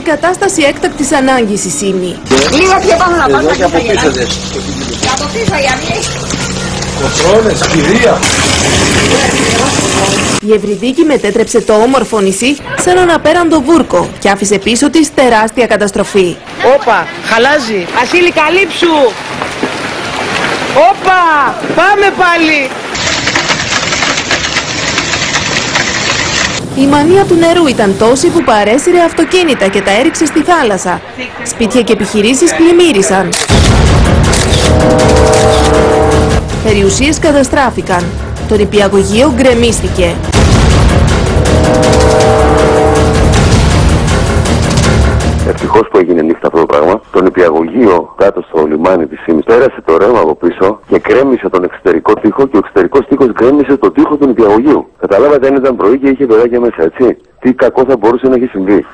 κατάσταση έκτακτης ανάγκης η Σίμη. Λίγο πιο πάνω να πάω. Εδώ και από πίσω δες. Και από πίσω η αυγή. Κοτρώνες, κυρία. Η Ευρυδίκη μετέτρεψε το όμορφο νησί σε έναν απέραντο βούρκο και άφησε πίσω της τεράστια καταστροφή. Όπα, χαλάζει. Ασίλη, καλύψου. Όπα, πάμε πάλι. Η μανία του νερού ήταν τόση που παρέσυρε αυτοκίνητα και τα έριξε στη θάλασσα. Σπίτια και επιχειρήσεις πλημμύρισαν. Περιουσίες καταστράφηκαν. Το νηπιαγωγείο γκρεμίστηκε. Ευτυχώς που έγινε νύχτα αυτό το πράγμα. Το νηπιαγωγείο κάτω στο λιμάνι της Σίμη πέρασε το ρεύμα από πίσω και κρέμισε τον εξωτερικό τοίχο και ο εξωτερικός τοίχος γκρέμισε το τοίχο του νηπιαγωγείου. Καταλάβατε αν ήταν πρωί και είχε παιδάκια μέσα, έτσι. Τι κακό θα μπορούσε να έχει συμβεί.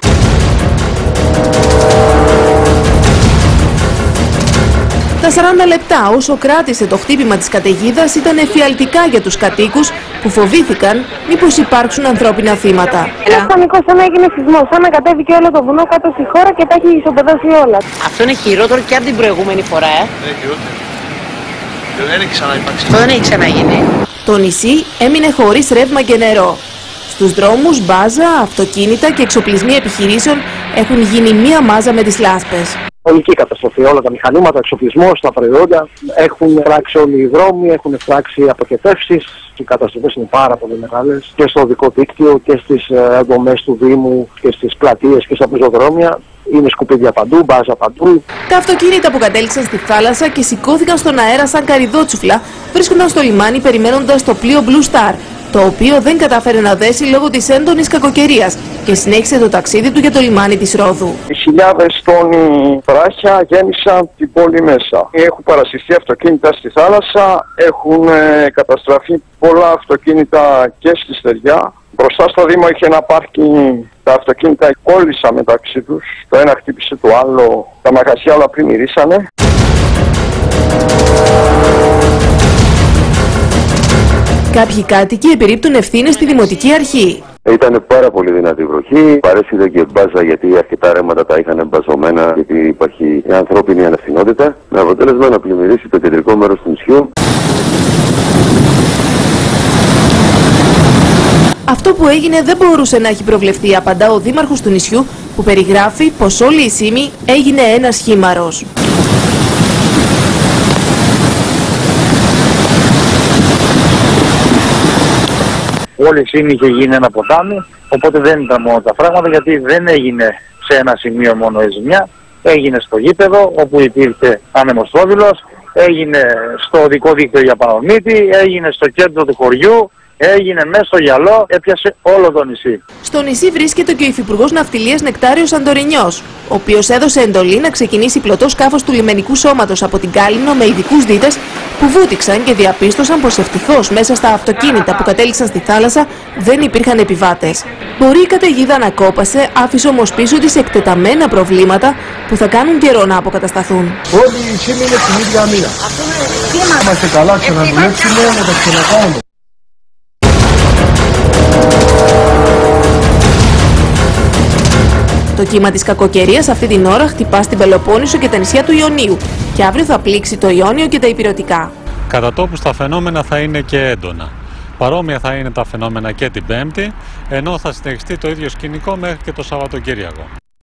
Τα 40 λεπτά όσο κράτησε το χτύπημα της καταιγίδας ήταν εφιαλτικά για τους κατοίκους που φοβήθηκαν μήπως υπάρξουν ανθρώπινα θύματα. Είναι πανικό σαν να έγινε σεισμός, σαν να κατέβηκε όλο το βουνό κάτω στη χώρα και τα έχει ισοπεδώσει όλα. Αυτό είναι χειρότερο και από την προηγούμενη φορά, ε. Δεν χειρότερο. Δεν έχει ξαναυπάρξει. Αυτό δεν έχει ξαναγίνει. Το νησί έμεινε χωρίς ρεύμα και νερό. Στους δρόμους, μπάζα, αυτοκίνητα και εξοπλισμοί επιχειρήσεων έχουν γίνει μία μάζα με τις λάσπες. Ολική καταστροφή. Όλα τα μηχανήματα, εξοπλισμός, τα προϊόντα έχουν φράξει όλοι οι δρόμοι, έχουν φράξει αποκετεύσει. Οι καταστροφές είναι πάρα πολύ μεγάλες και στο οδικό δίκτυο και στις δομές του Δήμου και στις πλατείες και στα πεζοδρόμια. Είναι σκουπίδια παντού, μπάζα παντού. Τα αυτοκίνητα που κατέληξαν στη θάλασσα και σηκώθηκαν στον αέρα σαν καριδότσουφλα βρίσκονταν στο λιμάνι περιμένοντας το πλοίο Blue Star, το οποίο δεν κατάφερε να δέσει λόγω της έντονης κακοκαιρίας και συνέχισε το ταξίδι του για το λιμάνι της Ρόδου. Οι χιλιάδες τόνοι βράχια γέμισαν την πόλη μέσα. Έχουν παρασυστεί αυτοκίνητα στη θάλασσα, έχουν ε, καταστραφεί πολλά αυτοκίνητα και στη στεριά. Μπροστά στο Δήμο είχε ένα πάρκινγκ, τα αυτοκίνητα κόλλησαν μεταξύ τους. Το ένα χτύπησε το άλλο, τα μαγαζιά όλα πλημμυρίσανε. Κάποιοι κάτοικοι επιρρύπτουν ευθύνες στη Δημοτική Αρχή. Ήταν πάρα πολύ δυνατή η βροχή. Παρέσυρε και μπάζα γιατί αρκετά ρέματα τα είχαν μπαζωμένα γιατί υπάρχει η ανθρώπινη ανευθυνότητα. Με αποτέλεσμα να πλημμυρίσει το κεντρικό μέρος του νησιού. Αυτό που έγινε δεν μπορούσε να έχει προβλεφθεί, απαντά ο δήμαρχος του νησιού που περιγράφει πως όλη η Σύμη έγινε ένας χήμαρος. Όλη η Σύνη είχε γίνει ένα ποτάμι, οπότε δεν ήταν μόνο τα πράγματα γιατί δεν έγινε σε ένα σημείο μόνο η ζημιά. Έγινε στο γήπεδο όπου υπήρχε άνεμος πρόδειλος, έγινε στο οδικό δίκτυο για Πανομήτη, έγινε στο κέντρο του χωριού, έγινε μέσα στο γυαλό, έπιασε όλο το νησί. Στο νησί βρίσκεται και ο Υφυπουργός Ναυτιλίας Νεκτάριος Αντορινιό, ο οποίος έδωσε εντολή να ξεκινήσει πλωτό σκάφος του λιμενικού σώματος από την Κάλυμνο με ειδικούς δίτες που βούτυξαν και διαπίστωσαν πως ευτυχώς μέσα στα αυτοκίνητα που κατέληξαν στη θάλασσα δεν υπήρχαν επιβάτες. Μπορεί η καταιγίδα να κόπασε, άφησε όμως πίσω της εκτεταμένα προβλήματα που θα κάνουν καιρό να αποκατασταθούν. Όλη η Σίμη είναι στην ίδια μοίρα. Είμαστε καλά, ξαναδουλέψουμε, να τα ξανακάνουμε. Το κύμα της κακοκαιρίας αυτή την ώρα χτυπά στην Πελοπόννησο και τα νησιά του Ιωνίου και αύριο θα πλήξει το Ιόνιο και τα Υπηρετικά. Κατά τόπους τα φαινόμενα θα είναι και έντονα. Παρόμοια θα είναι τα φαινόμενα και την Πέμπτη, ενώ θα συνεχιστεί το ίδιο σκηνικό μέχρι και το Σαββατοκύριακο.